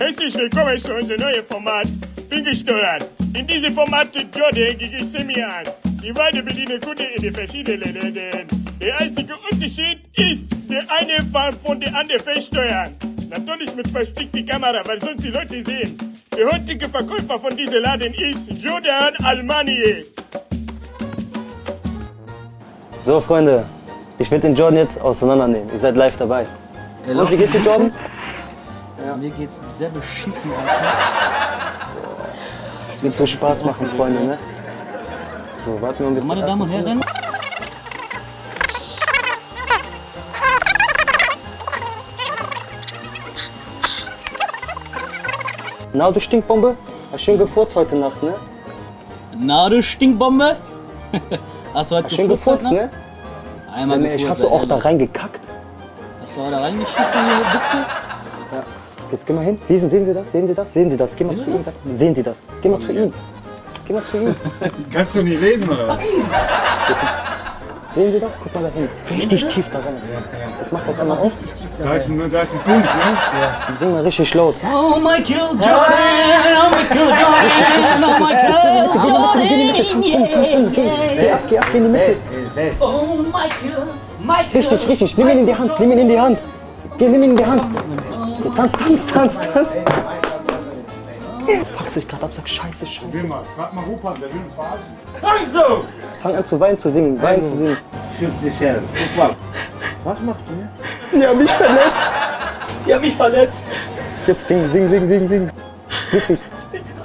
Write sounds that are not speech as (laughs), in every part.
Herzlich willkommen zu unserem neuen Format Fingersteuern. In diesem Format tut Jordan gegen Semi an. Die beiden bedienen Kunden in den verschiedenen Ländern. Der einzige Unterschied ist, der eine kann von der anderen versteuern. Natürlich mit versteckter Kamera, weil sonst die Leute sehen. Der heutige Verkäufer von diesem Laden ist Jordan Almani. So, Freunde, ich werde den Jordan jetzt auseinandernehmen. Ihr seid live dabei. Hello. Und wie geht's dir, Jordan? Mir geht's sehr beschissen, Alter. Es wird so Spaß machen, Freunde, ne? So, warten wir ein bisschen. Meine Damen und Herren, Na, du Stinkbombe? Hast schön gefurzt heute Nacht, ne? na du Stinkbombe. (laughs) Hast du heute Hast schön gefurzt, gefurzt, ne? Einmal Nee, ich gefurzt, hast du auch da reingekackt? Hast du da reingeschissen in die Büchse? Jetzt geh mal hin. Sehen, sehen Sie das? Sehen Sie das? Sehen Sie das? Geh mal zu ihm. Sehen Sie das? Geh mal zu ihm. Geh mal zu ihm. (laughs) Kannst du nicht lesen oder was? Sehen Sie das? Guck mal da hin. Richtig tief da rein. Jetzt mach das einmal auf. Da ist ein, da ist ein Punkt, ne? Sing mal richtig laut. Oh Michael Jordan, oh Michael Jordan, oh Michael Jordan, Geh yeah. ab, geh ab, geh in die Mitte. Oh Michael, Michael. Richtig, richtig. Nimm ihn in die Hand. Nimm ihn in die Hand. Geh, nimm ihn in die Hand. Tanz, tanz, tanz, tanz. Fuck sich gerade ab, sag Scheiße, Scheiße. Will mal, frag mal Rupan, der will uns verarschen. Fang an zu weinen zu singen, weinen zu singen. 50 Herren. Guck mal. Was macht ihr? Die haben mich verletzt. Die haben mich verletzt, Jetzt sing, sing, sing, sing, sing. Glücklich,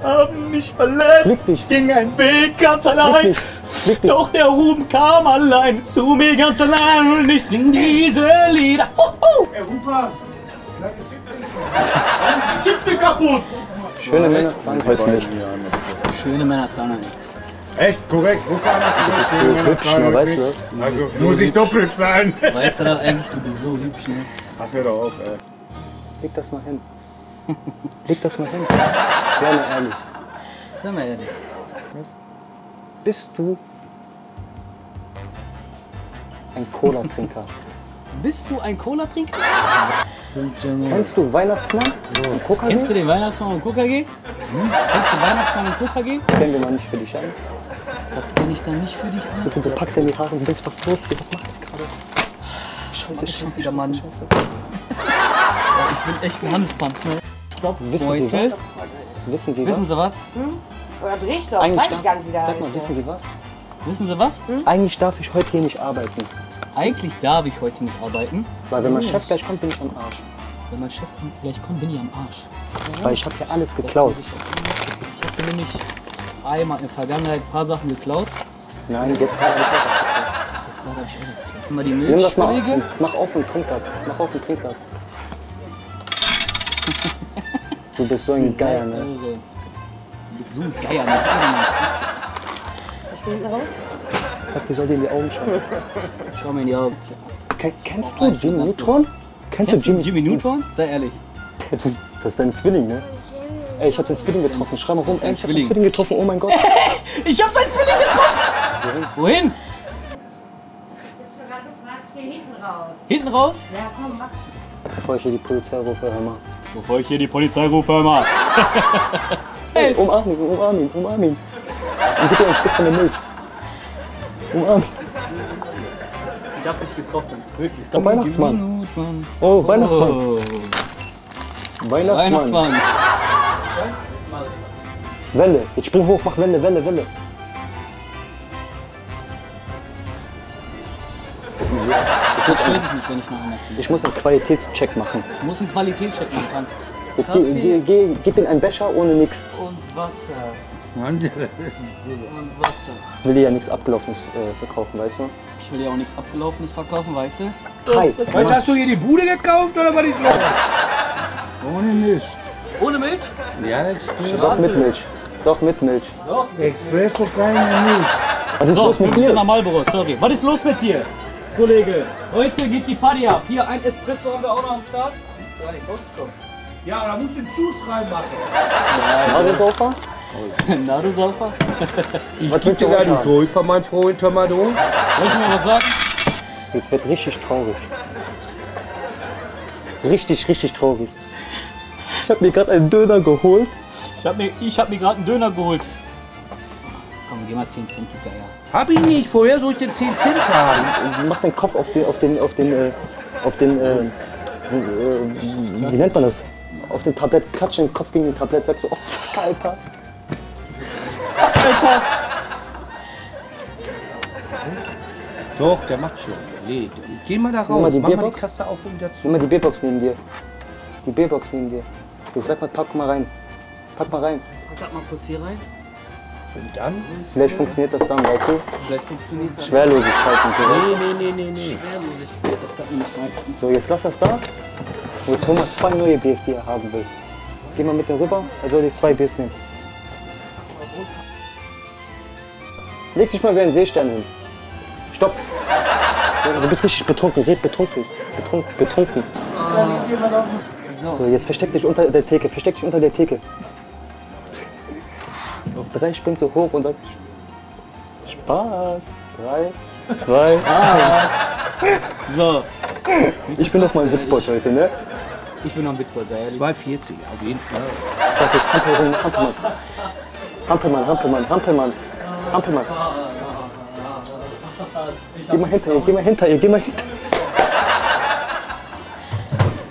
haben mich verletzt. glücklich, Ging ein Weg ganz allein. glücklich, glücklich. Doch der Ruhm kam allein zu mir ganz allein und ich sing diese Lieder. Huhu. Ey, Rupan! Chips sind kaputt. Schöne Männer zahlen heute nichts. Schöne Männer zahlen nichts. Echt, korrekt. Rupan hat gesagt, hübsch, ne, weißt du das? Also muss ich doppelt zahlen. Weißt du das eigentlich? Du bist so hübsch, ne? Hat er doch auf, ey. Leg das mal hin. Leg das mal hin. Sei mal ehrlich. Sag mal ehrlich. Bist du ein Cola-Trinker? Bist du ein Cola-Trinker? Kennst du Weihnachtsmann? Und Coca Kennst du den Weihnachtsmann und KKG? Hm? Kennst du Weihnachtsmann und KKG? Das kennen wir mal nicht für dich an. Das kann ich dann nicht für dich an. Du, du packst ja in die Haare und denkst, was ist los hier? Was macht ich gerade? Scheiße, scheiße, wieder, Mann. scheiße, scheiße. Ich bin echt ein Hannespanzer. Stopp, Wissen Sie Beutel. was? Wissen Sie Wissen was? Sie was? Oder Drehstoff, Eigentlich weiß ich gar nicht, wie der Sag mal, wissen Sie was? Wissen Sie was? Eigentlich darf ich heute hier nicht arbeiten. Eigentlich darf ich heute nicht arbeiten. Weil wenn mein Chef gleich kommt, bin ich am Arsch. Wenn mein Chef kommt, gleich kommt, bin ich am Arsch. Weil ich habe hier alles geklaut. Ich habe nämlich einmal in der Vergangenheit ein paar Sachen geklaut. Nein, jetzt gerade habe ich auch. Das gerade habe ich auch mal die Nimm das mal auf. Milchschläge. Mach auf und trink das. Mach auf und trink das. (laughs) Du bist so ein Geier, ne? Du bist so ein Geier, ne? Ich bin hinten raus. Sag, dir soll dir in die Augen schauen. (laughs) Schau mir in die Augen. Ke- Kennst du Jimmy Neutron? Kennst du Kennst du Jimmy, Jimmy Neutron? Sei ehrlich. Du, das ist dein Zwilling, ne? Ey, ich hab den Zwilling getroffen. Schreib mal rum. Ey, ich hab den Zwilling. Getroffen. Oh mein Gott. (laughs) Ich hab seinen Zwilling getroffen! Wohin? hinten raus. Hinten raus? Ja, komm, mach. Bevor ich hier die Polizei rufe, hör mal. Bevor ich hier die Polizei rufe, hör mal. Ey, umarm ihn, umarm ihn, umarm ihn. Und gib dir ein Stück von der Milch. Umarm. Ich hab dich getroffen. Wirklich. Oh, Weihnachtsmann. Neutron. Oh, Weihnachtsmann. Oh. Weihnachtsmann. Weihnachtsmann. Welle. Jetzt spring hoch, mach Welle, Welle, Welle. Das stört dich nicht, wenn ich bin. Ich muss einen Qualitätscheck machen. Ich muss einen Qualitätscheck machen. Jetzt geh, geh, geh, gib ihm einen Becher ohne nix. Und Wasser. Mann, das ist Und Wasser. Will dir ja nichts Abgelaufenes äh, verkaufen, weißt du? Ich will ja auch nichts Abgelaufenes verkaufen, weißt du? Drei. Was hast du hier die Bude gekauft oder was ist los? Ohne Milch. Ohne Milch? Ja, Express. Doch mit Milch. Doch mit Milch. Expresso keine Milch. Was ist So, los mit 15er dir? Marlboro, sorry. Was ist los mit dir, Kollege? Heute geht die Party ab. Hier, ein Espresso haben wir auch noch am Start. Gar nicht rausgekommen. Ja, da musst du den Schuss reinmachen. Na, du Sofa? (laughs) Na, du Saufer. Was willst du Ja, heute du haben? Freund von meinem Freund Tomado. Soll ich mal was sagen? Jetzt wird richtig traurig. Richtig, richtig traurig. Ich habe mir gerade einen Döner geholt. Ich habe mir, ich hab mir gerade einen Döner geholt. Komm, geh mal 10 Cent hinterher. Hab ich nicht. Vorher soll ich den 10 Cent haben. Mach den Kopf auf den, auf den, auf den, äh, auf den, äh, äh, wie nennt man das? Auf den Tablett, klatsch den Kopf gegen den Tablett, sagst du, oh fuck, Alter. Doch, der macht schon. Nee, geh mal da raus. mal die Mach mal die Bierbox. Kasse auf und dazu. Nimm mal die B-Box neben dir. Die B-Box neben dir. Ich sag mal, pack mal rein. Pack mal rein. Pack mal kurz hier rein. Und dann? Vielleicht funktioniert das dann, weißt du? Vielleicht funktioniert das. Schwerlosigkeit. Nee, nee, nee, nee, nee. Schwerlosigkeit ist das nicht meistens. So, jetzt lass das da. Und jetzt hol mal zwei neue Biers, die er haben will. Geh mal mit dir rüber, er soll die zwei Biers nehmen. Leg dich mal wie ein Seestern hin. Stopp. Du bist richtig betrunken, red betrunken. Betrunken, betrunken. So, jetzt versteck dich unter der Theke, versteck dich unter der Theke. Auf drei springst du hoch und sagst Spaß. Drei, zwei, So, Ich bin auf meinem Witzboard heute, ne? ich bin am Witzbold, sei ehrlich. 2,40, auf jeden Fall. Das ist Hampelmann, Hampelmann. Hampelmann, Hampelmann, Hampelmann. Hampelmann. Geh mal hinter ihr, geh mal hinter ihr, geh mal hinter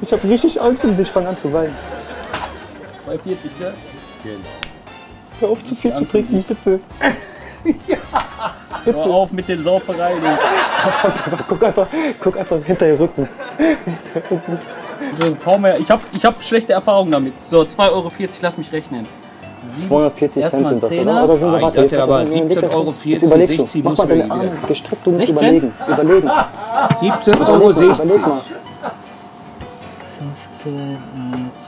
Ich hab richtig Angst um dich, fang an zu weinen. 240, ne? Hör auf zu viel zu trinken, bitte. (laughs) Hör auf mit den Saufereien. (laughs) Guck einfach, guck einfach hinter ihr Rücken. So, ich habe ich hab schlechte Erfahrungen damit. So, 2,40 Euro, lass mich rechnen. 240 Erstmal Cent sind das, oder? Oder sind Ah, warte, jetzt, aber warte, leg das- 17,40 Euro, Jetzt überlegst 60 du. Mach mal deine. Arme gestreckt, du musst 16? überlegen. Überlegen. 17,60 Euro. Überleg mal, überleg mal. 15,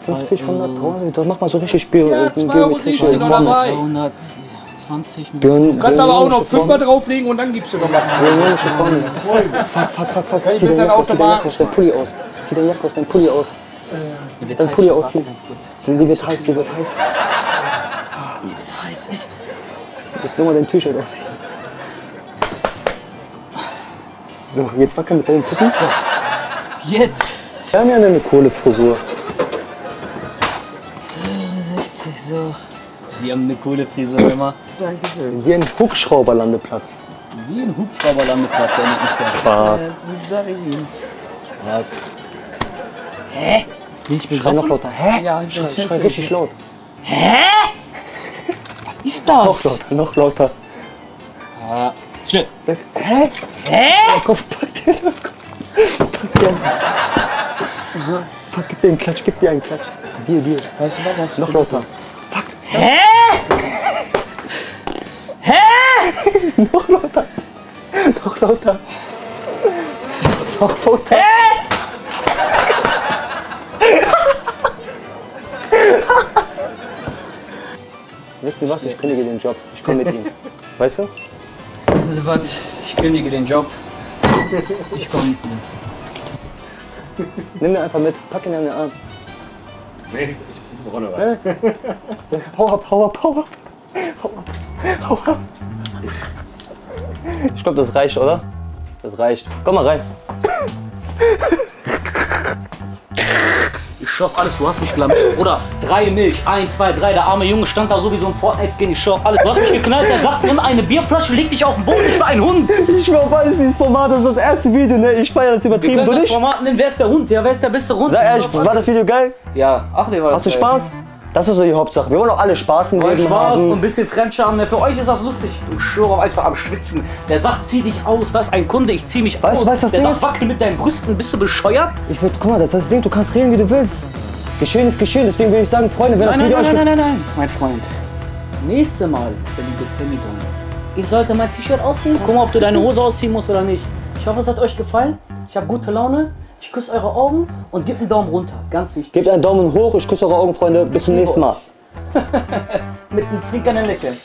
50, 100, 1000, das mach mal so richtig Bio, Ja, 2,70 Euro noch dabei. 320 mit Bion, Du kannst aber auch noch 5er drauflegen und dann gibst du noch mal 2. Bionische Formel. Fuck, fuck, fuck, fuck. Zieh deine ein Jacke aus, zieh deine Jacke aus, dein Pulli aus. Zieh deine Jacke aus, dein Pulli aus. Dein Pulli ausziehen. Die wird heiß, die wird heiß. Jetzt nochmal dein T-Shirt ausziehen. So, jetzt wackel mit deinen Puppen. Jetzt! Wir haben ja eine Kohlefrisur. So. Die haben eine coole Frisur immer. Wie ein Hubschrauberlandeplatz. Wie ein Hubschrauberlandeplatz, erinnert mich das. Spaß. Was? Hä? Bin ich Schrei besoffen? noch lauter. Hä? Ja, schrei, schrei richtig laut. Ist Noch das? lauter, noch lauter. Ah, shit. Sag, hä? Hä? Kopf, pack dir den Kopf. Pack dir einen. Fuck, gib dir einen Klatsch, gib dir einen Klatsch. Dir, dir. Weißt du was? Noch lauter. Fuck. (laughs) Hä? Noch lauter. Noch lauter. Noch lauter. Wisst ihr was? Ich kündige den Job. Ich komme mit ihm. (laughs) Weißt du? Wissen Sie was? Ich kündige den Job. Ich komme mit Ihnen. Nimm ihn einfach mit. Pack ihn an den Arm. Nee, ich brauche noch was. Hau ab, hau ab, hau ab. Hau ab. Hau ab. Ich glaube, das reicht, oder? Das reicht. Komm mal rein. Ich schürf alles, du hast mich blamiert. Oder drei Milch, eins, zwei, drei. Der arme Junge stand da so wie so ein Fortnite-Skin. Ich schürf alles. Du hast mich geknallt, der sagt, nimm eine Bierflasche, leg dich auf den Boden. Ich war ein Hund. Ich auf alles, dieses Format das ist das erste Video, ne? Ich feiere das übertrieben. Du das nicht? Format nennen, wer ist der Hund? Ja, wer ist der beste Hund? Sag ehrlich, war das Video geil? Ja, ach nee, war das Hast du. Spaß? Das ist so die Hauptsache. Wir wollen auch alle Spaß im Leben Spaß und ein haben. bisschen Fremdscham. ne? Für euch ist das lustig. Ich schwöre auf einfach am Schwitzen. Der sagt, zieh dich aus. Das ist ein Kunde, ich zieh mich Weißt aus. du, weißt du, was Der Ding sagt, ist? wackel mit deinen Brüsten. Bist du bescheuert? Ich will, guck mal, das ist das Ding, du kannst reden, wie du willst. Geschehen ist geschehen, deswegen würde ich sagen, Freunde, wenn das Nein, nein, Video nein, euch nein, nein, nein, mein Freund. Nächste Mal, der liebe Semidon. Ich sollte mein T-Shirt ausziehen. Guck mal, ob du deine Hose ausziehen musst oder nicht. Ich hoffe, es hat euch gefallen. Ich habe gute Laune. Ich küsse eure Augen und gebt einen Daumen runter. Ganz wichtig. Gebt einen Daumen hoch, ich küsse eure Augen, Freunde. Bis zum nächsten Mal. (laughs) Mit einem zwinkernden Lächeln.